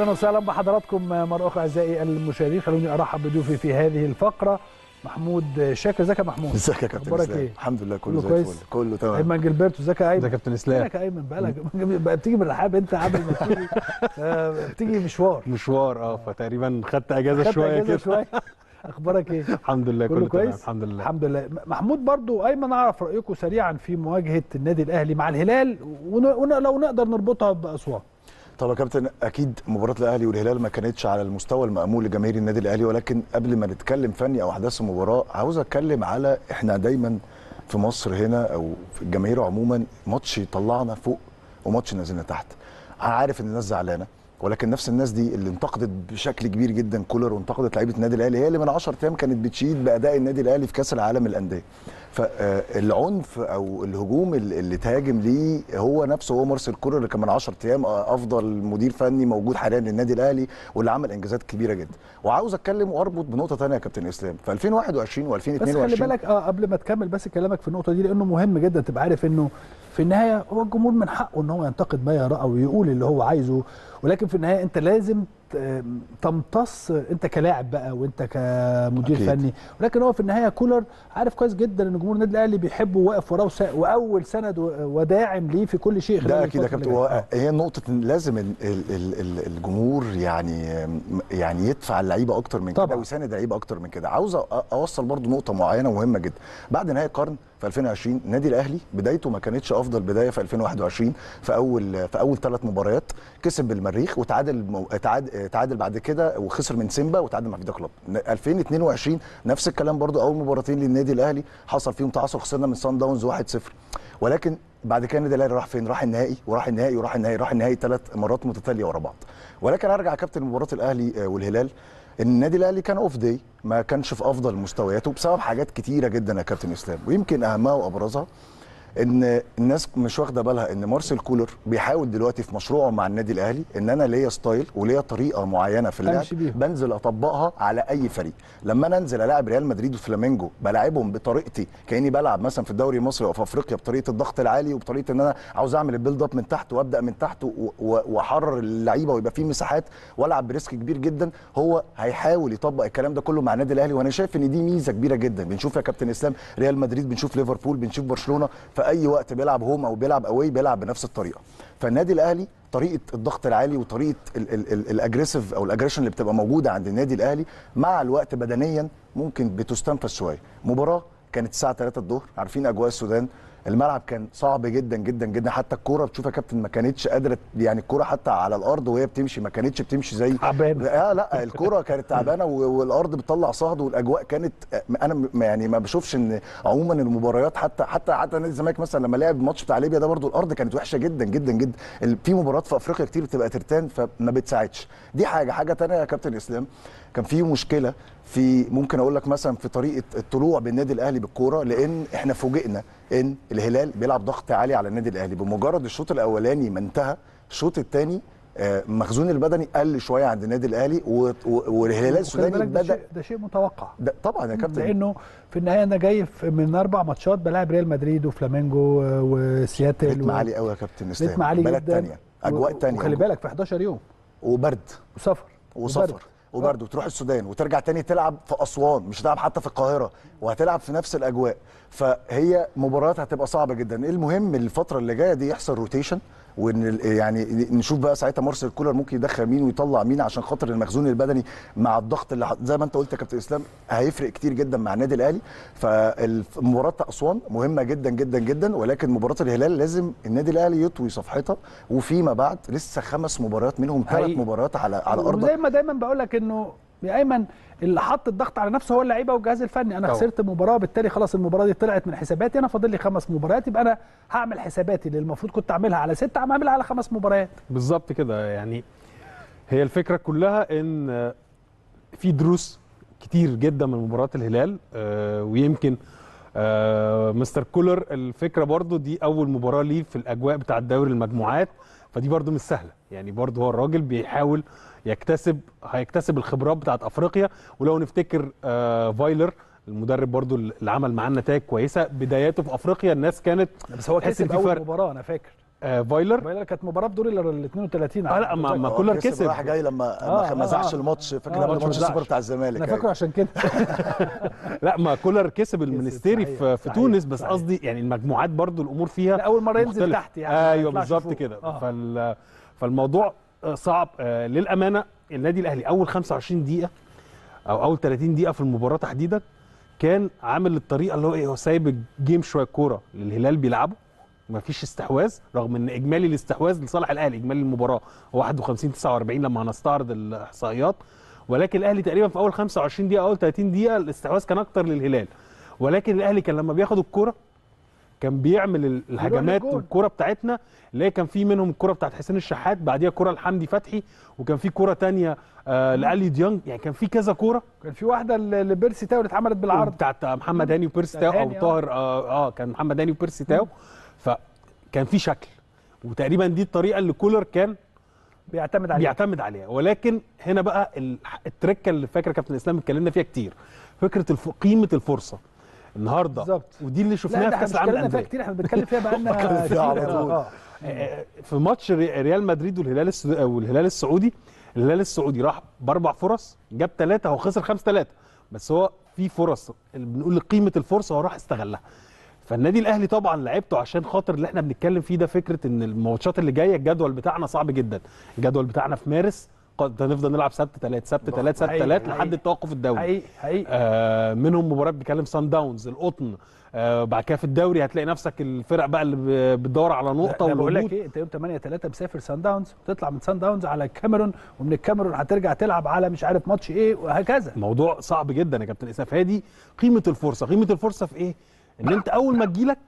أهلا وسهلا بحضراتكم مرة أخرى أعزائي المشاهدين. خلوني أرحب بضيوفي في هذه الفقرة. محمود شاكر إزيك يا محمود؟ إزيك يا كابتن أخبارك إسلام؟ إيه؟ الحمد لله كله كله زي كويس؟ الفل. كله تمام. أيمن جilberto إزيك يا أيمن؟ ده كابتن إسلام؟ فينك يا أيمن؟ بقالك بقى بتيجي من الرحاب أنت عامل ما تيجي آه، بتيجي مشوار. مشوار آه فتقريبا خدت أجازة خدت شوية أجازة كده. شوية. أخبارك إيه؟ الحمد لله كله كله تمام كويس؟ الحمد لله. الحمد لله. محمود برضو أيمن أعرف رأيكم سريعا في مواجهة النادي الأهلي مع الهلال ولو نقدر نربطها باسوان طب يا كابتن أكيد مباراة الأهلي والهلال ما كانتش على المستوى المأمول لجماهير النادي الأهلي ولكن قبل ما نتكلم فني أو أحداث المباراة عاوز أتكلم على إحنا دايما في مصر هنا أو في الجماهير عموما ماتش يطلعنا فوق وماتش ينزلنا تحت. أنا عارف إن الناس زعلانة ولكن نفس الناس دي اللي انتقدت بشكل كبير جدا كولر وانتقدت لعيبة النادي الأهلي هي اللي من 10 أيام كانت بتشيد بأداء النادي الأهلي في كأس العالم للأندية. فالعنف أو الهجوم اللي تهاجم ليه هو نفسه هو مارسيل كولر اللي كان من 10 أيام أفضل مدير فني موجود حاليا للنادي الأهلي واللي عمل إنجازات كبيرة جدا. وعاوز أتكلم وأربط بنقطة ثانية يا كابتن إسلام. في 2021 بس و2022 خلي بالك آه قبل ما تكمل بس كلامك في النقطة دي لأنه مهم جدا تبقى عارف إنه في النهاية هو الجمهور من حقه إن هو ينتقد ما يراه ويقول اللي هو عايزه ولكن في النهاية أنت لازم تمتص أنت كلاعب بقى وأنت كمدير أكيد. فني ولكن هو في النهاية كولر عارف كويس جدا إن جمهور النادي الأهلي بيحبه وواقف وراه وسا- وأول سند و- وداعم ليه في كل شيء ده أكيد يا كابتن. هي نقطة لازم ال- ال- ال- ال- الجمهور يعني يعني يدفع اللعيبة أكتر من طبعاً. كده ويساند اللعيبه أكتر من كده عاوز أ- أوصل برضو نقطة معينة مهمة جدا بعد نهاية القرن في 2020 النادي الأهلي بدايته ما كانتش أفضل بداية في 2021 في أول في أول ثلاث مباريات كسب بالمريخ وتعادل تعادل بعد كده وخسر من سيمبا وتعادل مع فيدا كلوب. 2022 نفس الكلام برضو أول مباراتين للنادي الأهلي حصل فيهم تعثر خسرنا من سان داونز 1-0 ولكن بعد كده النادي الاهلي راح فين؟ راح النهائي وراح النهائي وراح النهائي راح النهائي ثلاث مرات متتالية ورا بعض. ولكن ارجع كابتن مباراة الأهلي آه، والهلال النادي الأهلي كان off day ما كانش في أفضل مستوياته بسبب حاجات كتيرة جدا يا كابتن إسلام ويمكن أهمها وأبرزها ان الناس مش واخده بالها ان مارسيل كولر بيحاول دلوقتي في مشروعه مع النادي الاهلي ان أنا ليا style وليا طريقه معينه في اللعب. بنزل اطبقها على اي فريق. لما أنا انزل العب ريال مدريد وفلامينجو بلاعبهم بطريقتي كاني بلعب مثلا في الدوري المصري أو في أفريقيا بطريقة الضغط العالي وبطريقة إن أنا عاوز أعمل ال build up من تحت وأبدأ من تحت وأحرر اللعيبة ويبقى في مساحات وألعب بـ risk كبير جدا هو هيحاول يطبق الكلام ده كله مع النادي الأهلي. وأنا شايف إن دي ميزة كبيرة جدا. بنشوف يا كابتن إسلام ريال مدريد بنشوف ليفربول بنشوف برشلونة. في أي وقت بيلعب home أو بيلعب away بيلعب بنفس الطريقة. فالنادي الأهلي طريقة الضغط العالي وطريقة ال- ال- ال- ال aggressive أو ال aggression اللي بتبقى موجودة عند النادي الأهلي مع الوقت بدنيا ممكن بتستنفذ شوية. مباراة كانت الساعة 3 الظهر عارفين أجواء السودان؟ الملعب كان صعب جدا جدا جدا. حتى الكورة بتشوف يا كابتن ما كانتش قادره يعني الكورة حتى على الأرض وهي بتمشي ما كانتش بتمشي زي تعبانة. آه لا الكورة كانت تعبانة والأرض بتطلع صهد والأجواء كانت أنا يعني ما بشوفش إن عموما المباريات حتى حتى حتى نادي الزمالك مثلا لما لعب الماتش بتاع ليبيا ده برضو الأرض كانت وحشة جدا جدا جدا. في مباريات في أفريقيا كتير بتبقى ترتان فما بتساعدش. دي حاجة حاجة تانية يا كابتن إسلام. كان في مشكلة في ممكن أقول لك مثلا في طريقة الطلوع بالنادي الأهلي بالكورة لأن إحنا فوجئنا إن الهلال بيلعب ضغط عالي على النادي الأهلي. بمجرد الشوط الأولاني ما انتهى الشوط الثاني المخزون البدني قل شوية عند النادي الأهلي والهلال السوداني بالك ده بدأ شيء, ده شيء متوقع. ده طبعا يا كابتن. لأنه في النهاية أنا جاي من أربع ماتشات بلاعب ريال مدريد وفلامينجو آه، وسياتل ريتم و- عالي قوي يا كابتن إسلام. ريتم عالي بلد جدا. تانية أجواء و- تانية. وخلي بالك في 11 يوم. وبرد. وسفر. وسفر. وبرد وتروح السودان وترجع تاني تلعب في أسوان مش هتلعب حتى في القاهرة وهتلعب في نفس الأجواء. فهي مباريات هتبقى صعبة جدا. المهم الفترة اللي جاية دي يحصل روتيشن وإن يعني نشوف بقى ساعتها مارسيل كولر ممكن يدخل مين ويطلع مين عشان خاطر المخزون البدني مع الضغط اللي زي ما أنت قلت يا كابتن إسلام هيفرق كتير جدا مع النادي الأهلي. فالمباراة بتاع أسوان مهمة جدا جدا جدا ولكن مباراة الهلال لازم النادي الأهلي يطوي صفحتها. وفيما بعد لسه خمس مباريات منهم ثلاث. مباريات على على ارض وزي ما دايما بقول لك إنه ايمن اللي حط الضغط على نفسه هو اللعيبة والجهاز الفني. أنا طبعا. خسرت مباراة بالتالي خلاص المباراة دي طلعت من حساباتي. أنا فاضل لي خمس مباريات يبقى أنا هعمل حساباتي اللي المفروض كنت أعملها على ستة عم أعملها على خمس مباريات. بالظبط كده. يعني هي الفكرة كلها إن في دروس كتير جدا من مباراه الهلال آه، ويمكن آه، مستر كولر الفكرة برضو دي أول مباراة ليه في الأجواء بتاع دوري المجموعات فدي برضو مش سهلة. يعني برضو هو الراجل بيحاول يكتسب هيكتسب الخبرات بتاعت أفريقيا ولو نفتكر آه، فايلر المدرب برضو اللي عمل معاه نتائج كويسة بداياته في أفريقيا الناس كانت بس هو كسب في أول. مباراة أنا فاكر آه فايلر بايلر كانت مباراة في دور ال 32 آه لا، ما- ما آه، كولر كسب. راح جاي لما آه، ما آه، مزعش آه. الماتش فاكر آه، لما الماتش ماتش ما السوبر. بتاع الزمالك أنا أيوة. فاكره عشان كده لا ما كولر كسب المنستيري في, في تونس بس. قصدي يعني المجموعات برضو الأمور فيها لا، أول مرة ينزل. تحت يعني أيوه بالظبط. كده آه. فال فالموضوع آه، صعب. آه، للأمانة النادي الأهلي أول 25 دقيقة أو أول 30 دقيقة في المباراة تحديدا كان عامل الطريقة اللي هو إيه هو سايب الجيم شوية كورة للهلال بيلعبه. ما فيش استحواذ رغم إن إجمالي الاستحواذ لصالح الأهلي إجمالي المباراة هو 51 49 لما هنستعرض الإحصائيات. ولكن الأهلي تقريبا في أول 25 دقيقة أول 30 دقيقة الاستحواذ كان أكتر للهلال. ولكن الأهلي كان لما بياخد الكورة كان بيعمل ال- الهجمات. الكوره بتاعتنا اللي هي كان في منهم الكوره بتاعت حسين الشحات بعديها كوره لحمدي فتحي وكان في كوره تانية آه لأليو ديانج. يعني كان في كذا كوره كان في واحدة لبيرسي تاو اللي اتعملت بالعرض. بتاعت محمد هاني وبيرسي تاو أو آه. طاهر آه, آه كان محمد هاني وبيرسي تاو. فكان في شكل. وتقريبا دي الطريقة اللي كولر كان بيعتمد عليه بيعتمد عليها. ولكن هنا بقى ال- التركة اللي فاكر كابتن إسلام اتكلمنا فيها كتير. فكرة الف... قيمة الفرصة. النهارده بالظبط. ودي اللي شفناها في كأس العالم للانديه كتير إحنا بنتكلم فيها بنتكلم فيها كتير آه،. آه. في ماتش ري- ريال مدريد والهلال. والهلال السعودي الهلال السعودي راح بأربع فرص جاب ثلاثة هو خسر خمس ثلاثة بس هو في فرص اللي بنقول قيمة الفرصه هو راح استغلها فالنادي الأهلي طبعا لعبته عشان خاطر اللي إحنا بنتكلم فيه ده فكرة إن الماتشات اللي جاية الجدول بتاعنا صعب جدا الجدول بتاعنا في مارس قد هنفضل نلعب سبت ثلاث سبت ثلاث سبت ثلاث. لحد التوقف الدولي حقيقي حقيقي. آه منهم مباريات بيتكلم سان داونز القطن. آه بعد كده في الدوري هتلاقي نفسك الفرق بقى اللي بتدور على نقطة أنا بقول. لك إيه انت يوم 8 3 مسافر سان داونز وتطلع من سان داونز على الكاميرون ومن الكاميرون هترجع تلعب على مش عارف ماتش إيه وهكذا. موضوع صعب جدا يا كابتن إساف. هي دي قيمة الفرصة. قيمة الفرصة في إيه؟ إن أنت أول ما تجيلك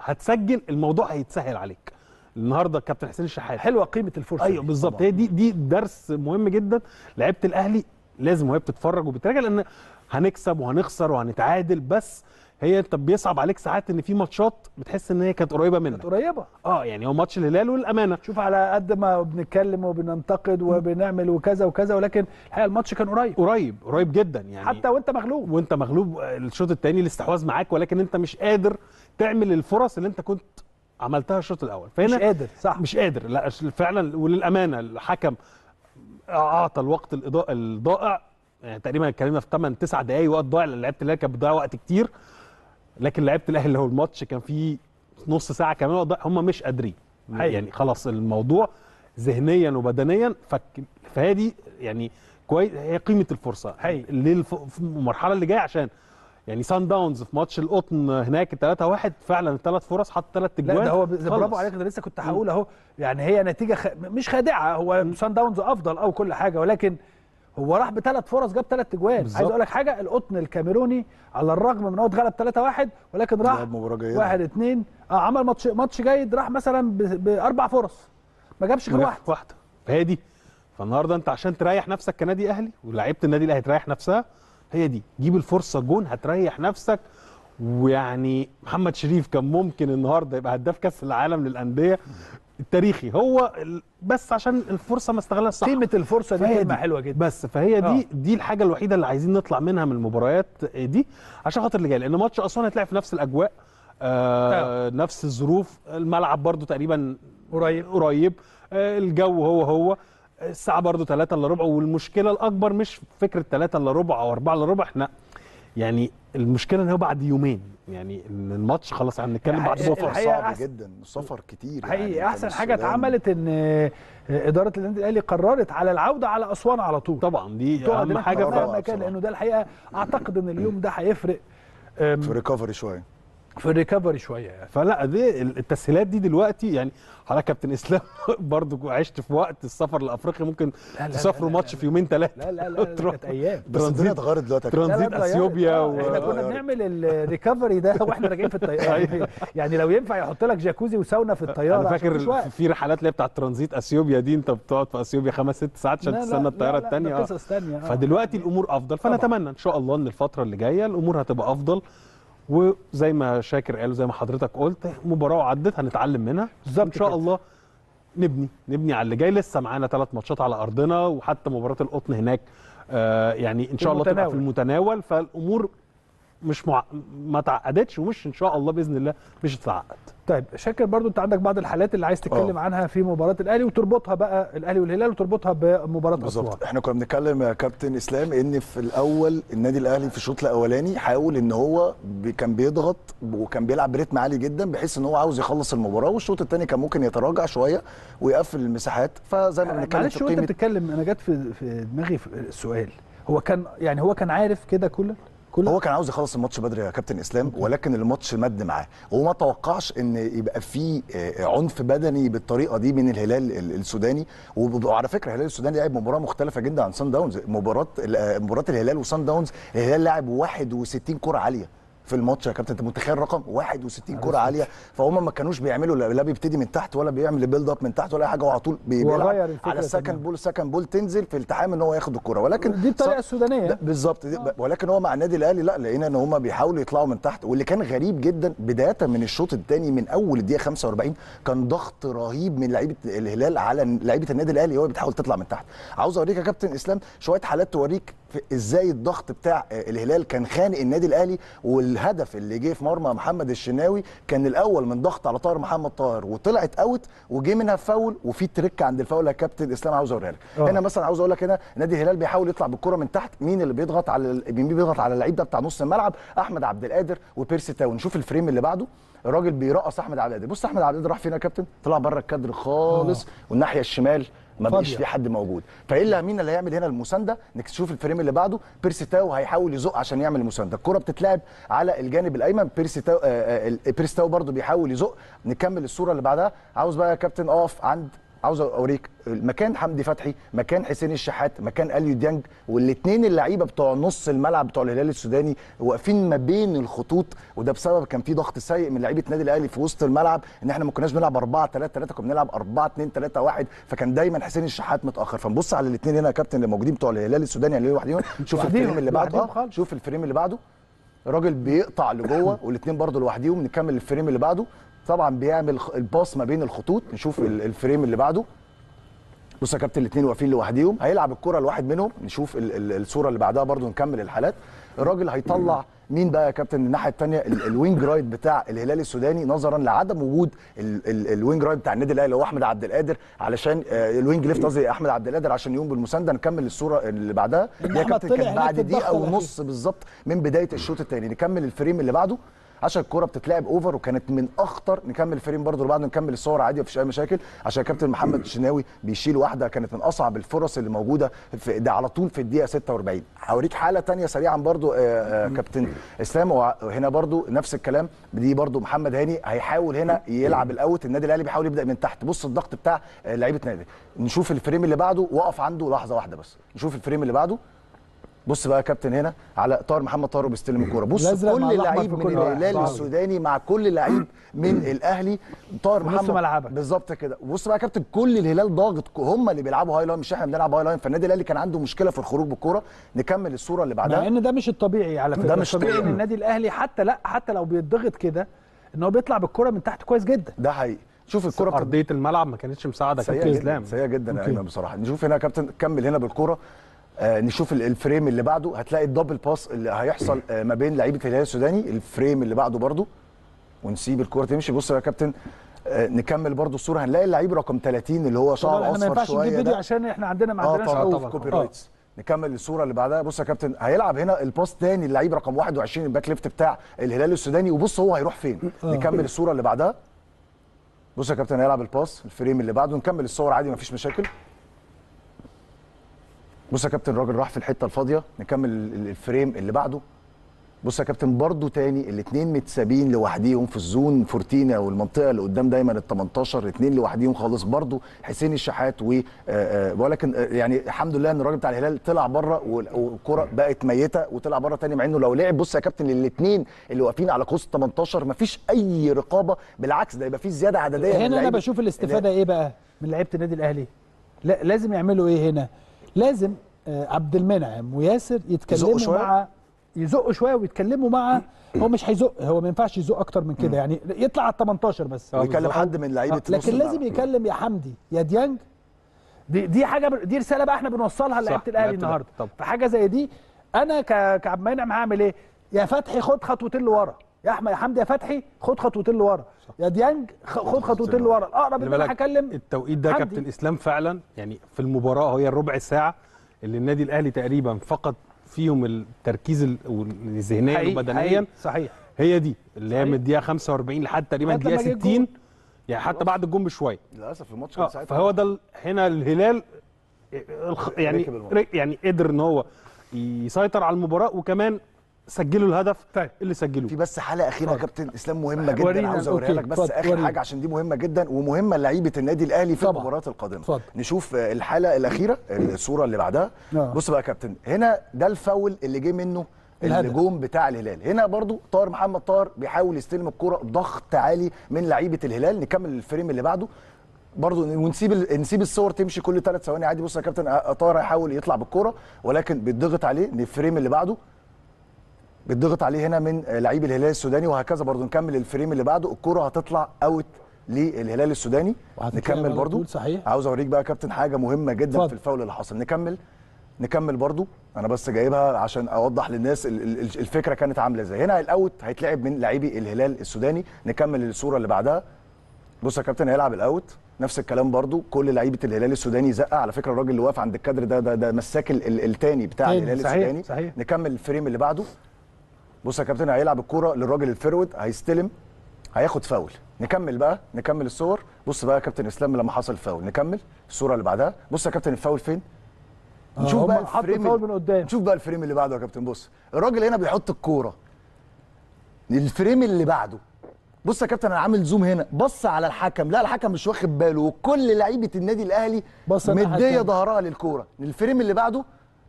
هتسجل الموضوع هيتسهل عليك. النهارده كابتن حسين الشحات. حلوة قيمة الفرصة أيوه بالظبط. هي دي دي درس مهم جدا. لعيبة الأهلي لازم وهي بتتفرج وبتراجع لأن هنكسب وهنخسر وهنتعادل. بس هي انت بيصعب عليك ساعات إن في ماتشات بتحس إن هي كانت قريبة منك. كانت قريبة. آه يعني هو ماتش الهلال والأمانة. شوف على قد ما بنتكلم وبننتقد وبنعمل وكذا وكذا ولكن الحقيقة الماتش كان قريب. قريب قريب جدا يعني حتى وأنت مغلوب. وأنت مغلوب الشوط الثاني الاستحواذ معاك ولكن أنت مش قادر تعمل الفرص اللي أنت كنت عملتها الشوط الأول. مش فهنا قادر صح. مش قادر. لا فعلا وللأمانة الحكم أعطى الوقت الضائع. يعني تقريبا اتكلمنا في 8 9 دقائق وقت لأن لعيبة الاهلي كانت بتضيع وقت كتير. لكن لعيبة الأهلي اللي هو الماتش كان فيه نص ساعة كمان وقت هم مش قادرين. يعني خلاص الموضوع ذهنيا وبدنيا فك فهي دي يعني كويس هي قيمة الفرصة حقيقي. المرحلة اللي جاية عشان يعني سان داونز في ماتش القطن هناك 3 1 فعلا الثلاث فرص حط ثلاث اجوان لا ده هو. برافو عليك ده لسه كنت هقول اهو يعني هي نتيجة خ... مش خادعة هو سان داونز أفضل أو كل حاجة ولكن هو راح بثلاث فرص جاب ثلاث اجوان عايز. أقول لك حاجة القطن الكاميروني على الرغم من إن هو اتغلب 3 1 ولكن راح لعب مباراة جيدة. واحد اثنين آه عمل ماتش ماتش جيد راح مثلا ب... بأربع فرص. ما جابش غير واحد. واحدة. فهي دي. فالنهاردة أنت عشان تريح نفسك كنادي أهلي ولاعيبه النادي الأهلي تريح نفسها هي دي. جيب الفرصة جون هتريح نفسك. ويعني محمد شريف كان ممكن النهارده يبقى هداف كأس العالم للأندية. التاريخي هو بس عشان الفرصة ما استغلهاش صح. قيمه الفرصة دي كلمة. حلوة جدا. بس فهي دي آه. دي الحاجة الوحيدة اللي عايزين نطلع منها من المباريات دي. عشان خاطر اللي جاي لأن ماتش أسوان هيتلعب في نفس الأجواء آه. نفس الظروف. الملعب برضو تقريبا قريب. قريب. آه الجو هو هو. الساعة برضو 3 إلا ربع والمشكلة الأكبر مش فكرة 3 إلا ربع أو 4 إلا ربع إحنا يعني المشكلة ان هو بعد يومين يعني إن الماتش خلاص إحنا بنتكلم بعد سفر الحقيقة صعب أحسن- جدا السفر كتير حقيقي يعني أحسن حاجة اتعملت إن آه، إدارة النادي الأهلي قررت على العودة على أسوان على طول طبعا دي تقعد أهم حاجة في طبعاً. مكان بصراحة. لأنه ده الحقيقة أعتقد إن اليوم ده هيفرق في ريكفري شوية في ال recovery شوية يعني فلا دي التسهيلات دي دلوقتي يعني حضرتك كابتن اسلام برضو عشت في وقت السفر لافريقيا ممكن تسافروا ماتش في يومين ثلاثة لا لا لا. كانت أيام بس الدنيا ترانزيت اتغيرت دلوقتي ترانزيت. آه، و- إحنا كنا. بنعمل ال recovery ده وإحنا راجعين في الطياره يعني, يعني لو ينفع يحط لك جاكوزي وساونا في الطياره أنا فاكر. في رحلات اللي هي بتاعت ترانزيت اثيوبيا دي انت بتقعد في اثيوبيا خمس ست ساعات عشان تستنى الطياره الثانية قصص ثانية آه. فدلوقتي الأمور افضل. فنتمنى ان شاء الله ان الفترة اللي جاية الأمور هتبقى افضل وزي ما شاكر قال وزي ما حضرتك قلت مباراة وعدت هنتعلم منها بالظبط إن شاء كده. الله نبني نبني على اللي جاي لسه معانا ثلاث ماتشات على أرضنا وحتى مباراة القطن هناك آه يعني إن شاء الله تبقى في المتناول. المتناول فالأمور مش مع... ما تعقدتش ومش إن شاء الله بإذن الله مش هتتعقد. طيب شاكر برضو أنت عندك بعض الحالات اللي عايز تتكلم عنها في مباراة الأهلي وتربطها بقى الأهلي والهلال وتربطها بمباراة أسوان. بالظبط إحنا كنا بنتكلم يا كابتن إسلام إن في الأول النادي الأهلي في الشوط الأولاني حاول إن هو بي- كان بيضغط وكان بيلعب بريتم عالي جدا بحيث إن هو عاوز يخلص المباراة والشوط الثاني كان ممكن يتراجع شوية ويقفل المساحات. فزي ما بنتكلم معلش في وأنت بتتكلم أنا جت في في دماغي في السؤال. هو كان يعني هو كان عارف كده كل كل هو كان عاوز يخلص الماتش بدري يا كابتن إسلام ولكن الماتش مد معاه. هو ما توقعش إن يبقى في آه، عنف بدني بالطريقة دي من الهلال ال- السوداني. وعلى فكرة الهلال السوداني لعب مباراة مختلفة جدا عن سان داونز مباراة آه، مباراة الهلال وسان داونز الهلال لعب 61 كرة عالية. في الماتش يا كابتن. انت متخيل رقم؟ 61 كرة عالية. فهم ما كانوش بيعملوا لا بيبتدي من تحت ولا بيعمل build up من تحت ولا أي حاجة. هو على طول بيلعب على ال second. ball second ball تنزل في التحام إن هو ياخد الكرة. ولكن دي الطريقة السودانيه بالظبط. دي- ولكن هو مع النادي الأهلي لا لقينا إن هم بيحاولوا يطلعوا من تحت. واللي كان غريب جدا بداية من الشوط الثاني من أول الدقيقة 45 كان ضغط رهيب من لعيبة الهلال على لعيبة النادي الأهلي هو بتحاول تطلع من تحت. عاوز أوريك يا كابتن إسلام شوية حالات توريك إزاي الضغط بتاع الهلال كان خانق النادي الاهلي والهدف اللي جه في مرمى محمد الشناوي كان الأول من ضغط على طاهر محمد طاهر وطلعت out وجه منها فاول وفي trick عند الفاول يا كابتن اسلام عاوز اوريها لك. هنا مثلا عاوز أقول لك هنا نادي الهلال بيحاول يطلع بالكرة من تحت. مين اللي بيضغط على مين بيضغط على اللعيب ده بتاع نص الملعب؟ أحمد عبد القادر وبيرسي تاو نشوف ال frame اللي بعده. الراجل بيرقص أحمد عبد القادر. بص أحمد عبد القادر راح فين يا كابتن؟ طلع بره الكادر خالص والناحية الشمال. ما بقاش. في حد موجود. فايه اللي مين اللي هيعمل هنا المساندة نشوف ال frame اللي بعده. بيرسي تاو هيحاول يزق عشان يعمل المسانده الكرة بتتلعب على الجانب الأيمن. بيرسي تاو آه، آه، بيرسي تاو برده بيحاول يزق. نكمل الصورة اللي بعدها. عاوز بقى يا كابتن أقف عند عاوز اوريك مكان حمدي فتحي مكان حسين الشحات مكان اليو ديانج والاثنين اللعيبة بتوع نص الملعب بتوع الهلال السوداني واقفين ما بين الخطوط وده بسبب كان في ضغط سيء من لعيبة النادي الأهلي في وسط الملعب إن إحنا ما كناش بنلعب 4 3 3 كنا بنلعب 4 2 3 1 فكان دايما حسين الشحات متأخر. فنبص على الاثنين هنا يا كابتن اللي موجودين بتوع الهلال السوداني اللي لوحدهم شوف لوحديهم، ال frame اللي بعده آه،. شوف ال frame اللي بعده. الراجل بيقطع لجوه والاثنين برضه لوحديهم نكمل ال frame اللي بعده. طبعا بيعمل ال pass ما بين الخطوط نشوف ال- ال frame اللي بعده. بص يا كابتن الاثنين واقفين لوحديهم. هيلعب الكرة لواحد منهم نشوف ال ال الصورة اللي بعدها برضو نكمل الحالات. الراجل هيطلع مين بقى يا كابتن؟ الناحية الثانية ال wing right بتاع الهلال السوداني نظرا لعدم وجود ال- ال- ال wing right بتاع النادي الأهلي اللي هو أحمد عبد القادر علشان آه، ال wing left قصدي أحمد عبد القادر عشان يقوم بالمساندة. نكمل الصورة اللي بعدها. يا كابتن كانت هناك بعد دقيقة. ونص بالظبط من بداية الشوط الثاني نكمل ال frame اللي بعده. عشان الكوره بتتلعب over وكانت من أخطر نكمل ال frame اللي بعده نكمل الصور عادي مفيش أي مشاكل. عشان كابتن محمد الشناوي بيشيل واحدة كانت من أصعب الفرص اللي موجودة في ده على طول في الدقيقة 46 هوريك حالة تانية سريعا برضو آه، آه، كابتن إسلام. وهنا برضو نفس الكلام دي برضو محمد هاني هيحاول هنا يلعب ال out النادي الأهلي بيحاول يبدأ من تحت. بص الضغط بتاع آه، لعيبة نادي. نشوف ال frame اللي بعده وقف عنده لحظة واحدة بس. نشوف الفريم اللي بعده. بص بقى يا كابتن هنا على طاهر محمد طاهر بيستلم الكورة. بص مع كل لعيب من. الهلال. السوداني مع كل لعيب من الأهلي. طاهر محمد ملعبك. بالظبط كده. بص بقى يا كابتن كل الهلال ضاغط. هم اللي بيلعبوا high line مش إحنا بنلعب high line. فالنادي الأهلي كان عنده مشكلة في الخروج بالكورة. نكمل الصورة اللي مع بعدها إن ده مش الطبيعي على فكرة. ده مش الطبيعي إن طبيعي. النادي الأهلي حتى لأ حتى لو بيتضغط كده إن هو بيطلع بالكره من تحت كويس جدا. ده حقيقي. شوف الكورة بتبقى أرضية الملعب ما كانتش مساعدة كابتن جدا اسلام سيئة جدا يا. ايمن بصراحة. نشوف هنا يا كابتن كمل هنا بالكورة. آه نشوف ال- ال frame اللي بعده. هتلاقي ال double pass اللي هيحصل آه ما بين لعيبة الهلال السوداني ال frame اللي بعده برده ونسيب الكوره تمشي. بص يا كابتن آه نكمل برده الصورة. هنلاقي اللعيب رقم 30 اللي هو طبعا شعره إحنا ما أصفر ينفعش نجيب شوية فيديو عشان إحنا عندنا ما عندناش طبعا. حقوق. copy آه. rights نكمل الصورة اللي بعدها. بص يا كابتن هيلعب هنا ال pass تاني اللعيب رقم 21 ال back left بتاع الهلال السوداني. وبص هو هيروح فين. نكمل الصورة اللي بعدها. بص يا كابتن هيلعب ال pass ال frame اللي بعده. نكمل الصور عادي مفيش مشاكل. بص يا كابتن الراجل راح في الحتة الفاضية نكمل ال- الفريم اللي بعده. بص يا كابتن برضو تاني الاثنين متسابين لوحديهم في الزون فورتينا والمنطقة اللي قدام دايما ال 18 اثنين لوحديهم خالص. برضو حسين الشحات و آه، آه، ولكن آه، يعني الحمد لله إن الراجل بتاع الهلال طلع بره وال- والكرة بقت ميتة وطلع بره تاني مع إنه لو لعب بص يا كابتن الاثنين اللي واقفين على قوس ال 18 مفيش أي رقابة. بالعكس ده يبقى في زيادة عددية هنا أنا بشوف الاستفادة إيه بقى من لعيبة النادي الأهلي؟ لا لازم يعملوا إيه هنا؟ لازم آه، عبد المنعم وياسر يتكلموا شوية؟ مع يزقوا شوية ويتكلموا مع هو مش هيزق هو ما ينفعش يزق أكتر من كده. يعني يطلع على ال 18 بس ويكلم حد من لعيبة آه، لكن. لازم يكلم يا حمدي يا ديانج. دي دي حاجة دي رسالة بقى إحنا بنوصلها لعيبة الأهلي النهارده. طب. فحاجة زي دي أنا ك- كعبد المنعم هعمل إيه؟ يا فتحي خد خطوتين لورا. يا أحمد يا حمدي يا فتحي خد خطوتين لورا يا ديانج خد خطوتين لورا الأقرب إن أنا هكلم التوقيت ده. كابتن إسلام فعلا يعني في المباراة هي الربع ساعة اللي النادي الأهلي تقريبا فقد فيهم التركيز حقيقي- وبدنيا. صحيح. هي دي اللي هي. من الدقيقة 45 لحد تقريبا الدقيقة جه 60 الجون. يعني حتى بعد الجون بشوية. للأسف الماتش كان ساعتها فهو ده هنا الهلال يعني يعني قدر إن هو يسيطر على المباراة وكمان سجلوا الهدف طيب. اللي سجلوه في بس حاله أخيرة يا كابتن إسلام مهمة جدا ورينا، عاوز أوريها لك بس اتفضل، آخر ورينا. حاجة عشان دي مهمة جدا ومهمة لعيبة النادي الأهلي في طبعا. المباريات القادمة اتفضل. نشوف الحاله الأخيرة الصورة اللي بعدها آه. بص بقى يا كابتن هنا ده الفاول اللي جه منه. الهجوم بتاع الهلال هنا برضو طاهر محمد طاهر بيحاول يستلم الكرة ضغط عالي من لعيبة الهلال نكمل الفريم اللي بعده برضو ونسيب نسيب الصور تمشي كل ثلاث ثواني عادي بص يا كابتن طاهر هيحاول يطلع بالكرة ولكن بيتضغط عليه ال frame اللي بعده بيتضغط عليه هنا من لعيب الهلال السوداني وهكذا برضو نكمل ال frame اللي بعده. الكرة هتطلع out للهلال السوداني. نكمل برضو صحيح. عاوز أوريك بقى كابتن حاجة مهمة جدا اتفضل. في الفاول اللي حصل. نكمل. نكمل برضو أنا بس جايبها عشان أوضح للناس ال- ال- الفكرة كانت عاملة إزاي. هنا ال out هيتلعب من لاعبي الهلال السوداني. نكمل الصورة اللي بعدها. بص يا كابتن هيلعب ال out نفس الكلام برضو كل لعيبة الهلال السوداني زقة. على فكرة الراجل اللي واقف عند الكادر ده ده, ده مساك ال- ال- التاني بتاع الهلال صحيح، السوداني. صحيح. نكمل ال frame اللي بعده. بص يا كابتن هيلعب الكورة للراجل ال forward هيستلم هياخد فاول. نكمل بقى نكمل الصور. بص بقى يا كابتن إسلام لما حصل فاول نكمل الصورة اللي بعدها. بص يا كابتن الفاول فين؟ آه، نشوف بقى ال frame ال foul من قدام. نشوف بقى ال frame اللي بعده يا كابتن. بص الراجل هنا بيحط الكورة. ال frame اللي بعده. بص يا كابتن أنا عامل zoom هنا. بص على الحكم. لا الحكم مش واخد باله. وكل لعيبة النادي الأهلي مدية. ظهرها للكورة. ال frame اللي بعده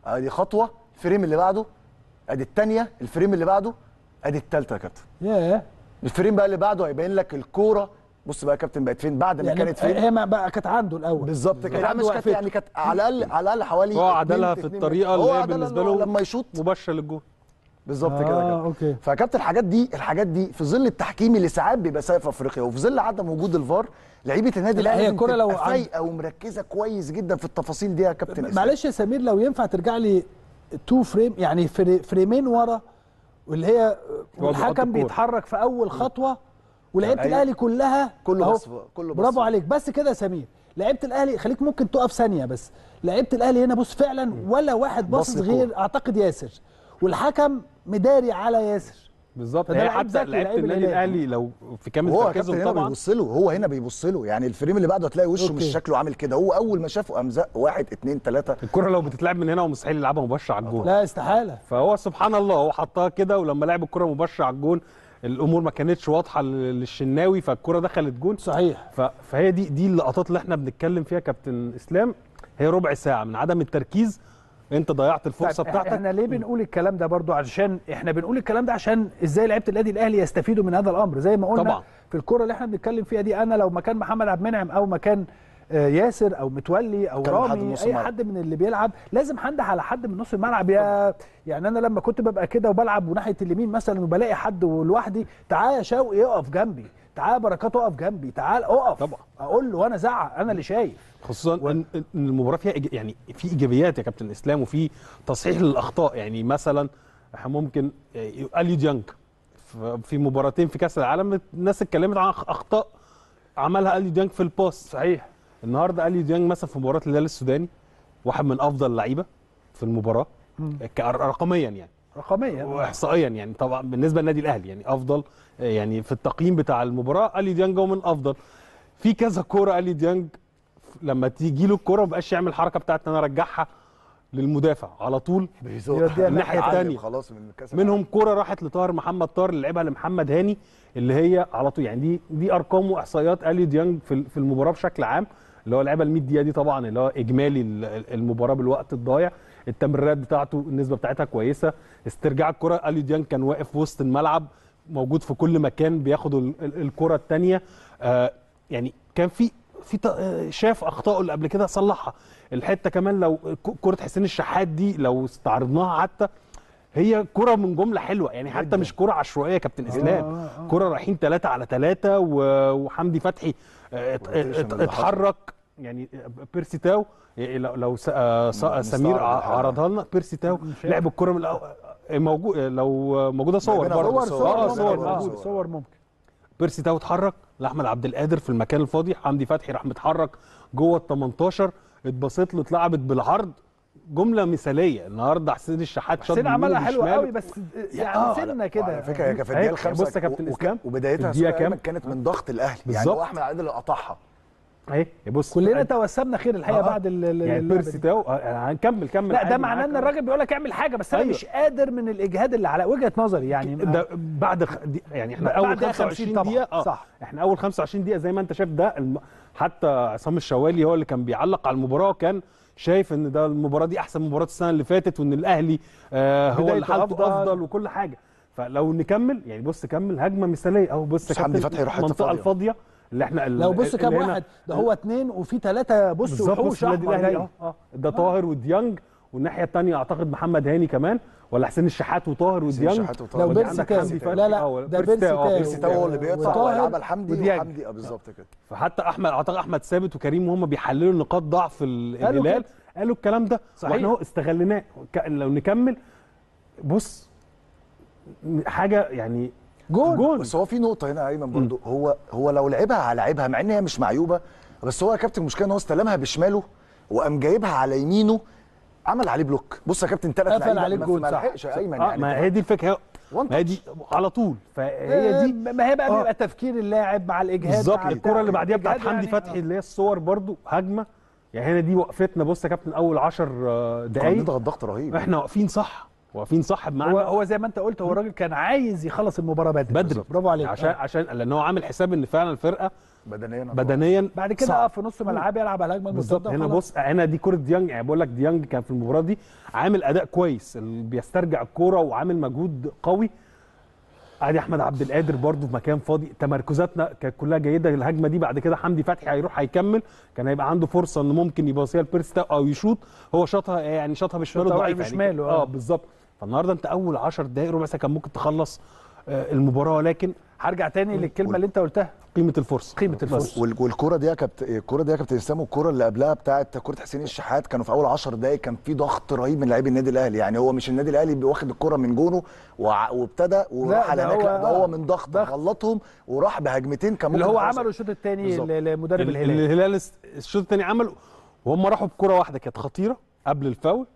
ادي خطوة. ال frame اللي بعده ادي الثانية ال frame اللي بعده ادي الثالثه يا كابتن ياه ال frame بقى اللي بعده هيبين لك الكورة بص بقى يا كابتن بقت فين بعد ما يعني كانت فين هي ما بقى كانت عنده الأول بالظبط كده كانت لا عنده مش كانت. يعني كانت على الاقل على الأقل حوالي هو عدلها في الطريقة. اللي هي بالنسبة له لما يشوط مباشره للجول بالظبط كده آه، كده أوكي. فكابتن الحاجات دي الحاجات دي في ظل التحكيم اللي ساعات بيبقى سايق في أفريقيا وفي ظل عدم وجود الفار لعيبة النادي لا، هي الأهلي لازم الكرة لو فايقة ومركزة كويس جدا في التفاصيل دي يا كابتن. معلش يا سمير لو ينفع ترجع لي تو فريم يعني فري فريمين ورا واللي هي والحكم. بيتحرك في أول خطوة ولعيبة أيوة. الأهلي كلها كله. بص- كله. برافو عليك بس كده يا سمير لعيبة الأهلي خليك ممكن تقف ثانية بس لعيبة الأهلي هنا بص فعلا ولا واحد باصص. غير أعتقد ياسر والحكم مداري على ياسر بالظبط. فده حتى لعيبه لعيب النادي. الاهلي لو في كامل هو تركيزهم هنا طبعا. بيبص له هو هنا بيبص له. يعني ال frame اللي بعده هتلاقي وشه مش. شكله عامل كده. هو أول ما شافه قام زق واحد اتنين تلاتة. الكرة لو بتتلعب من هنا ومستحيل يلعبها مباشرة على الجول لا استحالة. فهو سبحان الله هو حطها كده ولما لعب الكرة مباشرة على الجون الأمور ما كانتش واضحة لل- للشناوي فالكرة دخلت جون. صحيح. فهي دي دي اللقطات اللي إحنا بنتكلم فيها كابتن إسلام. هي ربع ساعة من عدم التركيز. انت ضيعت الفرصة طيب بتاعتك. إحنا ليه بنقول الكلام ده برضو عشان إحنا بنقول الكلام ده عشان إزاي لعيبة النادي الأهلي يستفيدوا من هذا الأمر؟ زي ما قلنا طبعا. في الكره اللي إحنا بنتكلم فيها دي أنا لو مكان محمد عبد المنعم أو مكان آه، ياسر أو متولي أو حد رامي نص أي. حد من اللي بيلعب لازم حد على حد من نص الملعب. يا يعني أنا لما كنت ببقى كده وبلعب وناحية اليمين مثلا وبلاقي حد لوحدي تعالى يا شوقي اقف جنبي. تعالى بركات اقف جنبي. تعال اقف. طبعا. أقول له وأنا زعق أنا اللي شايف. خصوصا ان إن المباراة فيها إيج- يعني في إيجابيات يا كابتن إسلام وفي تصحيح للأخطاء. يعني مثلا إحنا ممكن آه، اليو ديانج في مباراتين في كأس العالم الناس اتكلمت عن أخطاء عملها اليو ديانج في ال pass صحيح. النهارده اليو ديانج مثلا في مباراة الهلال السوداني واحد من أفضل اللعيبة في المباراة كأر- رقميا يعني. رقميا. واحصائيا يعني. طبعا بالنسبة للنادي الأهلي يعني أفضل آه، يعني في التقييم بتاع المباراة الي ديانج هو من أفضل. في كذا كورة الي ديانج لما تيجي له الكوره ما بقاش يعمل الحركه بتاعت إن أنا أرجعها للمدافع. على طول يوديها عالم التانية. خلاص من كأس منهم كوره راحت لطاهر محمد طاهر اللي لعبها لمحمد هاني اللي هي على طول. يعني دي دي أرقام وإحصائيات الي ديانج في في المباراة بشكل عام. اللي هو لعبها ال 100 دقيقه دي طبعا اللي هو إجمالي ال- المباراة بالوقت الضايع. التمريرات بتاعته النسبة بتاعتها كويسة. استرجاع الكرة الي ديانج كان واقف وسط الملعب موجود في كل مكان بياخد ال- ال- الكرة الثانية آه يعني كان في في آه، شاف اخطائه اللي قبل كده صلحها. الحتة كمان لو كرة حسين الشحات دي لو استعرضناها حتى هي كرة من جملة حلوة. يعني حتى مش كرة عشوائية كابتن إسلام. كرة رايحين ثلاثة على ثلاثة وحمدي فتحي آه، اتحرك. يعني بيرسي تاو. لو آه، سمير. عرضها لنا. بيرسي تاو. لعب الكرة من الأول موجود لو موجودة صور. صور. صور، صور صور موجودة. آه، صور ممكن. بيرسي تاو اتحرك لأحمد عبد القادر في المكان الفاضي حمدي فتحي راح متحرك جوه ال 18 اتبسط له اتلعبت بالعرض جملة مثالية النهارده حسين الشحات شاط حسين عملها حلوة. قوي بس يعني آه، سنة على كده فكرة هي كانت الدقيقه بص يا كابتن إسلام، وبدايتها؟ كانت من ضغط الأهلي يعني. هو أحمد عادل اللي قطعها اهي بص كلنا توسمنا خير الحقيقة آه. بعد ال- ال- يعني اللعبة بيرسي. تاو آه، هنكمل كمل لا ده معناه إن. الراجل بيقول لك اعمل حاجة بس أنا أيوة. مش قادر من الإجهاد اللي على وجهة نظري يعني ده بعد خ... دي يعني إحنا أول آخر 25 طبعاً، دقيقة آه صح. إحنا أول 25 دقيقة زي ما أنت شايف ده الم... حتى عصام الشوالي هو اللي كان بيعلق على المباراة كان شايف إن ده المباراة دي أحسن مباراة السنة اللي فاتت وإن الأهلي آه هو اللي حالته أفضل. أفضل. وكل حاجة فلو نكمل يعني بص كمل هجمة مثالية أهو بص حمدي فتحي راح المنطقة. الفاضية اللي إحنا لو بص كام واحد ده هو اتنين وفي ثلاثة بص بالظبط وحوش احمر. آه آه ده طاهر وديانج والناحية الثانية أعتقد محمد هاني كمان ولا حسين الشحات وطاهر وديانج الشحات وطاهر. لو بيرسي تاو فتحي. لا لا آه، ده بيرسي تاو، آه، بيرسي تاو هو اللي بيقطع ويلعبها لحمدي. وحمدي آه بالظبط كده فحتى أحمد أعتقد أحمد ثابت وكريم وهم بيحللوا نقاط ضعف الهلال. قالوا الكلام ده صحيح. وإحنا أهو استغليناه ك- لو نكمل بص حاجة يعني goal goal بس هو في نقطة هنا أيمن برضو. هو هو لو لعبها على لعبها مع إن هي مش معيوبة بس هو يا كابتن المشكلة إن هو استلمها بشماله وقام جايبها على يمينه عمل عليه block. بص يا كابتن ثلاث قفل عليه الجول، ما. لحقش أيمن آه يعني. ما هي دي الفكرة. ما هي دي على طول. فهي دي ما هي بقى آه. بيبقى تفكير اللاعب مع الإجهاد بالظبط. الكرة اللي بعديها بتاعت حمدي يعني، فتحي اللي هي الصور برضو هجمة. يعني هنا دي وقفتنا. بص يا كابتن أول 10 كان دقايق. بيضغط ضغط رهيب. إحنا واقفين صح. واقفين صح هو بمعنى هو زي ما انت قلت هو الراجل كان عايز يخلص المباراة بدري. بدري. برافو عليك. عشان آه. عشان لأن هو عامل حساب إن فعلا الفرقة بدنيا بدنيا بعد كده صعب. آه في نص ملعب يلعب على الهجمه بالظبط. هنا. بص هنا دي كرة ديانج. يعني بقول لك ديانج كان في المباراة دي عامل أداء كويس اللي بيسترجع الكورة وعامل مجهود قوي. ادي أحمد عبد القادر برضو في مكان فاضي. تمركزاتنا كانت كلها جيدة. الهجمة دي بعد كده حمدي فتحي هيروح هيكمل. كان هيبقى عنده فرصة إن ممكن يباصيها لبيرس تاو أو يشوط. هو شاطها يعني شاطها بشماله ضعيف يعني. آه. آه بالظبط. فالنهارده انت اول 10 دقائق ربع ساعة كان ممكن تخلص آه، المباراة لكن هرجع تاني للكلمة اللي انت قلتها قيمة الفرصة قيمة بس. الفرصة. وال- والكرة دي يا كابتن الكرة دي يا كابتن إسلام والكرة اللي قبلها بتاعت كرة حسين الشحات كانوا في أول 10 دقائق كان في ضغط رهيب من لاعبي النادي الأهلي يعني هو مش النادي الأهلي واخد الكرة من جونه وابتدى وراح على هناك هو- لا ده هو من ضغط ضغط. غلطهم وراح بهجمتين كان اللي هو. عمله الشوط الثاني. لمدرب ال- الهلال الهلال الشوط الثاني عمل وهم راحوا بكرة واحدة كانت خطيرة قبل الفاول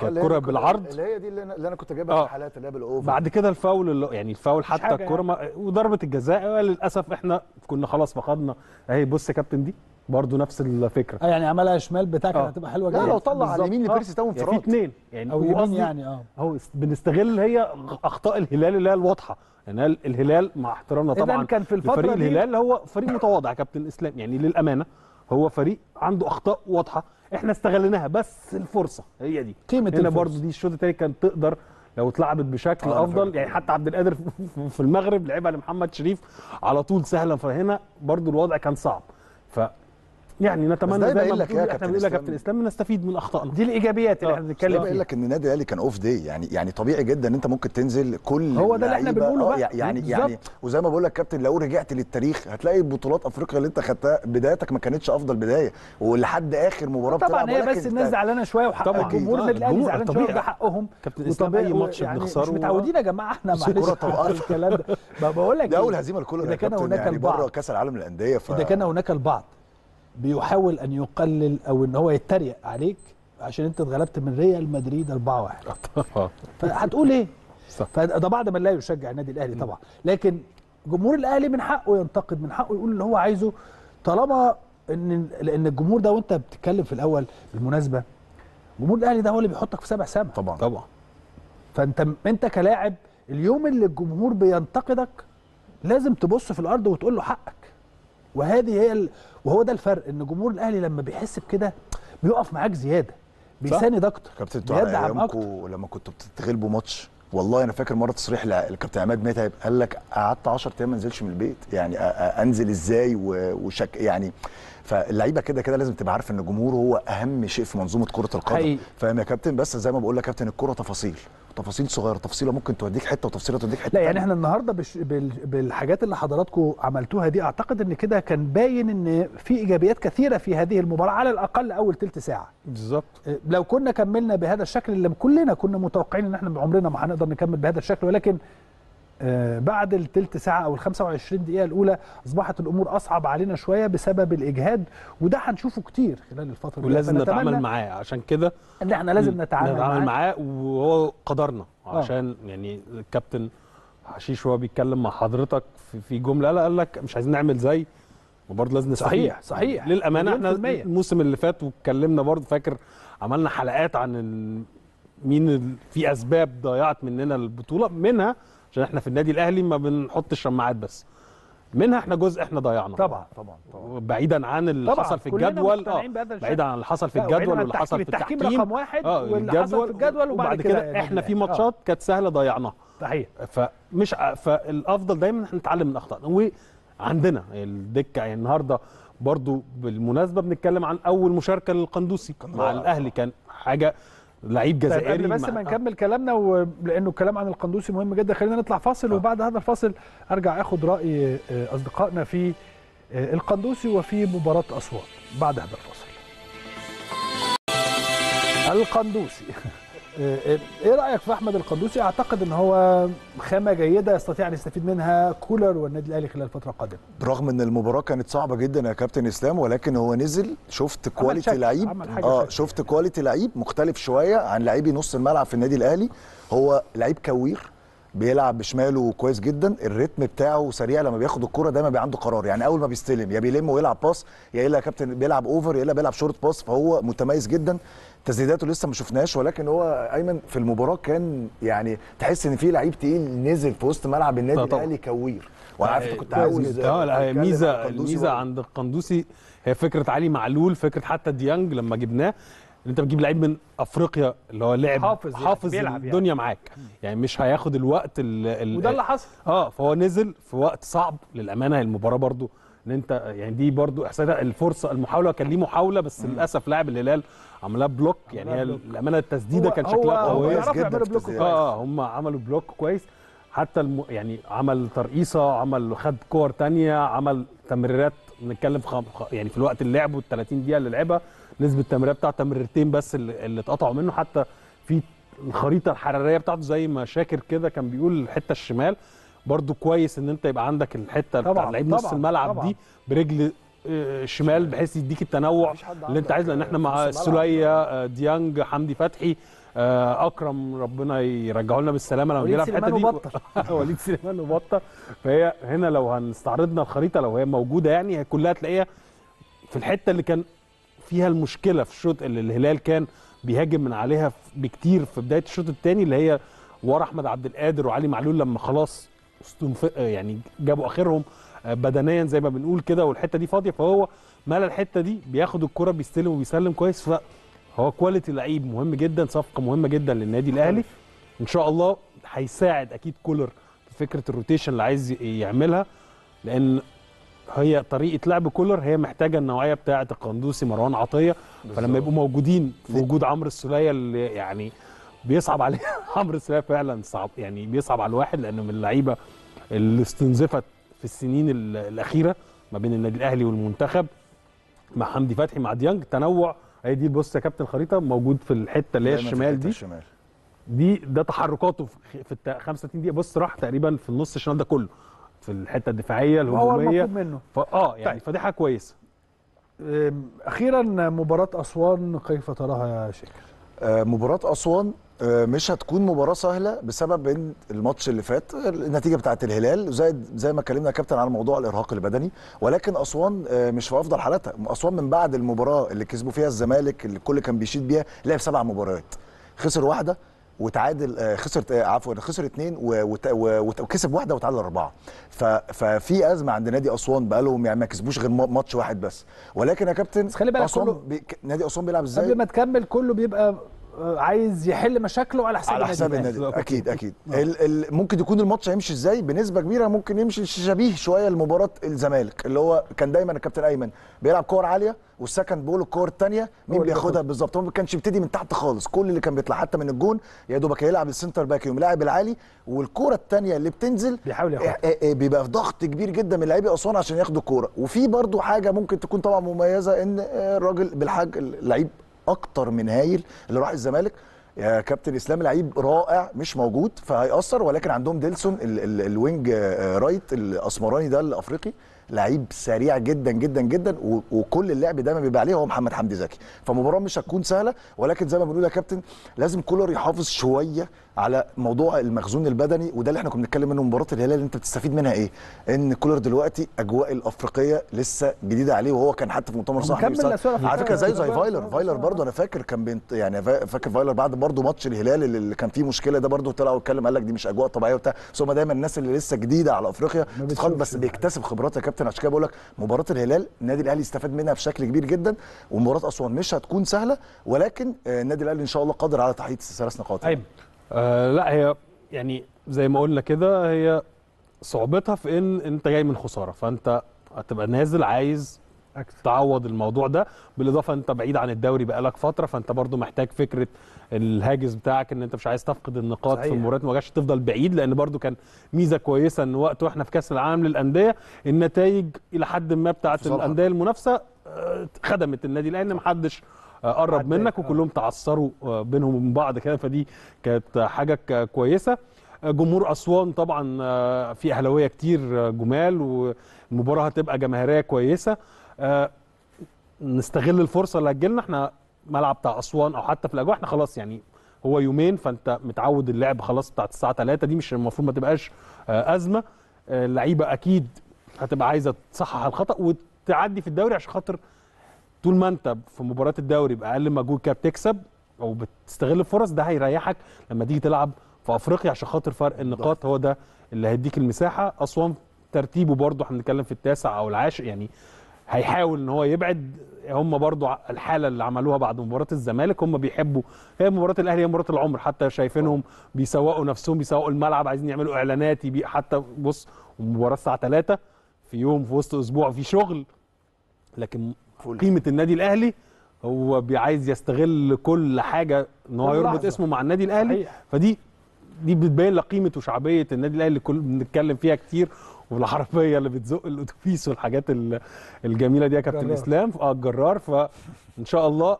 كانت كرة دي- بالعرض. اللي هي دي اللي أنا, اللي أنا كنت جايبها آه. في الحالات اللي هي بالأوفر. بعد كده الفاول اللي يعني الفاول حتى الكرة ما وضربة الجزاء. للأسف إحنا كنا خلاص فقدنا. أهي بص يا كابتن دي برضو نفس الفكرة. آه يعني عملها شمال بتاع كانت آه. هتبقى حلوة لا جدا. لو طلع على. اليمين آه. لبيرسي تاو يعني في انفراد اثنين يعني أو يمين يعني آه. است- بنستغل هي أخطاء الهلال اللي هي الواضحة. يعني ال- الهلال مع احترامنا إذن طبعا. كان في الفترة لفريق دي- الهلال هو فريق متواضع كابتن إسلام. يعني للأمانة هو فريق عنده أخطاء واضحة. إحنا استغليناها بس الفرصة هي دي قيمة هنا. برضو دي الشوط الثاني كان تقدر لو اتلعبت بشكل آه، أفضل. يعني حتى عبد القادر في- المغرب لعبها لمحمد شريف على طول سهلا فهنا برضو الوضع كان صعب ف يعني نتمنى ده زي ما لك يا كابتن إسلام؟ كابتن إسلام نستفيد من أخطائنا دي الإيجابيات اللي آه. إحنا ده بنتكلم بقول فيها لك إن النادي الأهلي كان off day يعني يعني طبيعي جدا إن أنت ممكن تنزل كل هو ده اللي إحنا بنقوله آه، بقى. يعني بالظبط. يعني وزي ما بقول لك كابتن لو رجعت للتاريخ هتلاقي بطولات أفريقيا اللي أنت خدتها بدايتك ما كانتش أفضل بداية ولحد آخر مباراة طبعا هي بس الناس زعلانة شوية وحق طبعاً. الجمهور آه، النادي الأهلي زعلان شوية. وده حقهم كابتن إسلام أي ماتش يعني بنخسره مش متعودين يا جماعة إحنا معلش الكلام ده بقول لك اول إيه؟ هزيمه لكل إذا ده كان هناك يعني البعض بره كأس العالم للأندية. إذا كان هناك البعض بيحاول أن يقلل أو إن هو يتريق عليك عشان أنت اتغلبت من ريال مدريد 4-1 فهتقول إيه؟ صح. فده بعد ما لا يشجع النادي الأهلي طبعا. لكن جمهور الأهلي من حقه ينتقد من حقه يقول اللي هو عايزه. طالما إن لأن الجمهور ده وأنت بتتكلم في الأول بالمناسبة جمهور الأهلي ده هو اللي بيحطك في سبع سما. طبعا. طبعا. فأنت أنت كلاعب اليوم اللي الجمهور بينتقدك لازم تبص في الأرض وتقول له حقك. وهذه هي ال... وهو ده الفرق إن جمهور الأهلي لما بيحس بكده بيقف معاك زيادة بيساند أكتر كابتن بيدعم أكتر. لما كنتوا بتتغلبوا ماتش والله أنا فاكر مرة تصريح للكابتن عماد متعب قال لك قعدت 10 أيام ما انزلش من البيت يعني أنزل إزاي وشك يعني فاللعيبه كده كده لازم تبقى عارفه ان الجمهور هو اهم شيء في منظومه كره القدم. حقيقي. فاهم يا كابتن؟ بس زي ما بقول لك يا كابتن الكره تفاصيل. تفاصيل صغيره تفصيله ممكن توديك حتة وتفصيله توديك حتة لا يعني. إحنا النهارده بش بال بالحاجات اللي حضراتكم عملتوها دي اعتقد ان كده كان باين ان في ايجابيات كثيره في هذه المباراه على الاقل اول ثلث ساعه. بالظبط. إيه، لو كنا كملنا بهذا الشكل اللي كلنا كنا متوقعين ان إحنا عمرنا ما هنقدر نكمل بهذا الشكل ولكن بعد الثلث ساعة أو ال 25 دقيقة الأولى أصبحت الأمور أصعب علينا شوية بسبب الإجهاد وده هنشوفه كتير خلال الفترة دي ولازم نتعامل معاه عشان كده إن إحنا لازم نتعامل, نتعامل معاه وهو قدرنا آه. عشان يعني الكابتن حشيش وهو بيتكلم مع حضرتك في, جملة قال قال لك مش عايزين نعمل زي وبرضه لازم نستفيد صحيح، صحيح. للأمانة إحنا. الموسم اللي فات واتكلمنا برضه فاكر عملنا حلقات عن ال... مين ال... في أسباب ضيعت مننا البطولة منها عشان إحنا في النادي الاهلي ما بنحطش شماعات بس. منها إحنا جزء إحنا ضيعنا طبعا طبعا طبعا. بعيدا عن اللي طبعا حصل في الجدول. الشيء. بعيدا عن اللي حصل في الجدول واللي حصل في التحكيم رقم واحد آه، واللي حصل في الجدول وبعد كده كده إحنا في النادي. ماتشات كانت سهلة ضيعناها. صحيح. فمش فالافضل دايما إن إحنا نتعلم من أخطائنا. وعندنا الدكة يعني النهارده برضو بالمناسبة بنتكلم عن أول مشاركة للقندوسي. مع رائع. الأهلي كان حاجة لعيب طيب جزائري قبل بس ما نكمل كلامنا ولأنه الكلام عن القندوسي مهم جدا خلينا نطلع فاصل وبعد هذا الفاصل أرجع اخد رأي آه، أصدقائنا في آه، القندوسي وفي مباراة أسوان بعد هذا الفاصل. القندوسي. آه، آه، إيه رأيك في أحمد القندوسي؟ أعتقد إن هو خامة جيدة يستطيع أن يستفيد منها كولر والنادي الأهلي خلال الفترة القادمه برغم إن المباراة كانت صعبة جدا يا كابتن إسلام ولكن هو نزل شفت quality لعيب. آه. شفت quality لعيب مختلف شوية عن لاعبي نص الملعب في النادي الأهلي. هو لعيب كوير بيلعب بشماله كويس جدا. ال rhythm بتاعه سريع لما بياخد الكرة دايما بيبقى عنده قرار. يعني أول ما بيستلم يا بيلم ويلعب pass يا إلا كابتن بيلعب over يا إلا بيلعب short pass فهو متميز جدا. تسديداته لسه ما شفناهاش ولكن هو أيمن في المباراة كان يعني تحس إن في لعيب تقيل نزل في وسط ملعب النادي. الاهلي كوير وأنا عارف أنت كنت عاوز. آه لا ميزه الميزه. عند القندوسي هي فكرة علي معلول فكرة حتى ديانج لما جبناه إن أنت بتجيب لعيب من أفريقيا اللي هو لعب حافظ يعني، حافظ بيلعب الدنيا معاك يعني مش هياخد الوقت ال ال وده اللي حصل آه فهو نزل في وقت صعب للأمانة المباراة برضو إن أنت يعني دي برضو إحساسها الفرصة المحاولة كان ليه محاولة بس للأسف لاعب الهلال عملها block يعني هي. الأمانة التسديدة كان شكلها بيعرفوا جدا block. آه هم عملوا block كويس حتى الم... يعني عمل ترقيصة عمل خد كور تانية عمل تمريرات نتكلم في خم... يعني في الوقت اللي لعبه ال 30 دقيقة اللي لعبها نسبة التمريرات بتاعته تمريرتين بس اللي, اللي اتقطعوا منه حتى في الخريطة الحرارية بتاعته زي ما شاكر كده كان بيقول الحتة الشمال برضو كويس إن أنت يبقى عندك الحتة بتاع لعيب نص الملعب طبعاً. دي برجل شمال بحيث يديك التنوع اللي انت عايزه لأن إحنا مع. السوليه آه، ديانج حمدي فتحي آه، أكرم ربنا يرجعه لنا بالسلامة لما بيلعب الحته سليمان دي. وليد سليمان وبطه فهي هنا لو هنستعرضنا الخريطة لو هي موجودة يعني هي كلها تلاقيها في الحتة اللي كان فيها المشكلة في الشوط اللي الهلال كان بيهاجم من عليها بكتير في بداية الشوط الثاني اللي هي ورا أحمد عبد القادر وعلي معلول لما خلاص. يعني جابوا آخرهم آه، بدنيا زي ما بنقول كده والحتة دي فاضية فهو مال الحتة دي بياخد الكرة بيستلم وبيسلم كويس. فهو quality لعيب مهم جدا صفقة مهمة جدا للنادي الأهلي. إن شاء الله هيساعد أكيد كولر في فكرة ال rotation اللي عايز يعملها لأن هي طريقة لعب كولر هي محتاجة النوعية بتاعة القندوسي مروان عطية. فلما يبقوا موجودين في وجود عمرو السولية اللي يعني بيصعب عليه عمرو السولية فعلا صعب يعني بيصعب على الواحد لأنه من اللعيبة اللي استنزفت في السنين ال- الأخيرة ما بين النادي الأهلي والمنتخب مع حمدي فتحي مع ديانج. تنوع. هي دي بص يا كابتن الخريطه موجود في الحتة اللي هي الشمال دي. الشمال. دي ده تحركاته في في الت- 35 دقيقة. بص راح تقريبا في النص الشمال ده كله. في الحتة الدفاعية الهجومية. المطلوب منه. ف... آه يعني طيب. فدي حاجة كويسة. أخيرا مباراة أسوان كيف تراها يا شاكر آه، مباراة أسوان آه، مش هتكون مباراة سهلة بسبب إن الماتش اللي فات النتيجة بتاعت الهلال زي زي ما اتكلمنا يا كابتن على موضوع الإرهاق البدني ولكن أسوان آه، مش في أفضل حالاتها. أسوان من بعد المباراة اللي كسبوا فيها الزمالك اللي الكل كان بيشيد بيها لعب سبع مباريات. خسر واحدة وتعادل آه، خسر آه، عفوا خسر اثنين وكسب واحدة وتعادل أربعة. ففي أزمة عند نادي أسوان بقالهم يعني ما كسبوش غير ما- ماتش واحد بس. ولكن يا كابتن بس خلي بالك أسوان بي... نادي أسوان بيلعب إزاي؟ قبل ما تكمل كله بيبقى آه، عايز يحل مشاكله على حساب على حساب. النادي. أكيد أكيد. ال ال ممكن يكون الماتش هيمشي إزاي؟ بنسبة كبيرة ممكن يمشي شبيه شوية لمباراة الزمالك اللي هو كان دايما الكابتن أيمن بيلعب كور عالية وال second ball الكور الثانية مين بياخدها بالظبط؟ هو ما كانش بيبتدي من تحت خالص كل اللي كان بيطلع حتى من الجون يا دوبك هيلعب ال centre back يقوم لاعب العالي والكورة الثانية اللي بتنزل بيحاول ياخدها. إيه إيه بيبقى في ضغط كبير جدا من لاعبي أسوان عشان ياخدوا الكورة. وفي برضو حاجة ممكن تكون طبعا مميزة إن آه، الراجل بالحاج اللعيب أكتر من هايل اللي راح الزمالك. يا كابتن إسلام لعيب رائع مش موجود فهيأثر ولكن عندهم ديلسون ال ال ال wing آه، right الأسمراني ده الأفريقي. لعيب سريع جدا جدا جدا وكل اللعب دايما بيبقى عليه هو محمد حمدي زكي. فمباراه مش هتكون سهلة ولكن زي ما بنقول يا كابتن لازم كولر يحافظ شوية على موضوع المخزون البدني وده اللي إحنا كنا بنتكلم منه مباراة الهلال اللي انت بتستفيد منها إيه؟ ان كولر دلوقتي أجواء الأفريقية لسه جديدة عليه وهو كان حتى في مؤتمر صحفي على فكرة زي زي. فايلر فايلر برضه أنا فاكر كان بنت يعني فا- فاكر فايلر بعد برضه ماتش الهلال اللي كان فيه مشكلة ده برضه طلع واتكلم قال لك دي مش أجواء طبيعية وبتاع. بس هم دايما الناس اللي لسه جديدة على أفريقيا بس. بيكتسب خبرات يا كابتن. عشان كده بقول لك مباراة الهلال النادي الأهلي استفاد منها بشكل كبير جدا ومباراة أسوان مش هتكون سهلة ولكن آه، النادي الأهلي إن شاء الله قادر على تحقيق ثلاث نقاط ايمن آه لا هي يعني زي ما قلنا كده هي صعوبتها في إن أنت جاي من خسارة فأنت هتبقى نازل عايز أكسب. تعوض الموضوع ده بالإضافة أنت بعيد عن الدوري بقالك فترة فأنت برضو محتاج فكرة الهاجس بتاعك ان انت مش عايز تفقد النقاط صحيح. في المباريات ما جاش تفضل بعيد لأن برضو كان ميزة كويسة ان وقت وإحنا في كأس العالم للأندية النتائج إلى حد ما بتاعت. الأندية المنافسة آه، خدمت النادي الاهلي ان محدش آه، قرب منك آه. وكلهم تعثروا بينهم وبين بعض كده فدي كانت حاجة كويسة جمهور أسوان طبعا في أهلاوية كتير جمال والمباراه هتبقى جماهيرية كويسة نستغل الفرصة اللي هتجيلنا إحنا ملعب بتاع أسوان أو حتى في الأجواء إحنا خلاص يعني هو يومين فأنت متعود اللعب خلاص بتاعت الساعة 3 دي مش المفروض ما تبقاش آه، أزمة. آه، اللعيبة أكيد هتبقى عايزة تصحح الخطأ وتعدي في الدوري عشان خاطر طول ما أنت في مباراة الدوري باقل مجهود كده بتكسب أو بتستغل الفرص ده هيريحك لما تيجي تلعب في أفريقيا عشان خاطر فرق النقاط هو ده اللي هيديك المساحة. أسوان ترتيبه برضه إحنا بنتكلم في التاسع أو العاشر يعني هيحاول إن هو يبعد هم برضو الحالة اللي عملوها بعد مباراة الزمالك هم بيحبوا هي مباراة الأهلي هي مباراة العمر حتى شايفينهم بيسوقوا نفسهم بيسوقوا الملعب عايزين يعملوا إعلانات حتى بص مباراة الساعة 3 في يوم في وسط أسبوع في شغل لكن. قيمة النادي الأهلي هو بي- عايز يستغل كل حاجة إن هو يربط. اسمه مع النادي الأهلي. فدي دي بتبين لك قيمه وشعبيه النادي الأهلي اللي كل بنتكلم فيها كتير والعربية اللي بتزق الاتوبيس والحاجات ال- الجميلة دي يا كابتن. إسلام. آه الجرار. فان شاء الله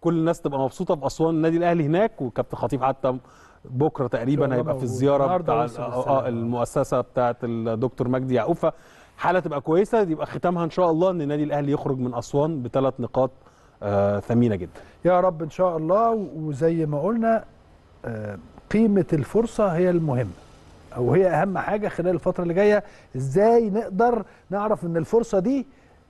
كل الناس تبقى مبسوطة بأسوان النادي الأهلي هناك وكابتن خطيب حتى بكرة تقريبا هيبقى في. الزيارة بتاع. آه، المؤسسة بتاعه الدكتور مجدي يعقوب. فحالة تبقى كويسة. يبقى ختامها إن شاء الله إن النادي الأهلي يخرج من أسوان بثلاث نقاط آه ثمينة جدا. يا رب إن شاء الله. وزي ما قلنا آه، قيمة الفرصة هي المهمة. أو هي أهم حاجة خلال الفترة اللي جاية إزاي نقدر نعرف إن الفرصة دي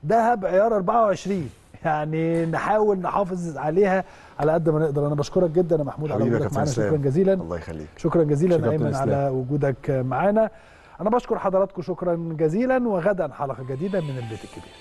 ذهب عيار 24 يعني نحاول نحافظ عليها على قد ما نقدر. أنا بشكرك جدا يا محمود على وجودك معانا. شكرا جزيلا. الله يخليك. شكرا جزيلا شكرا أيمن على وجودك معانا. أنا بشكر حضراتكم شكرا جزيلا وغدا حلقة جديدة من البيت الكبير.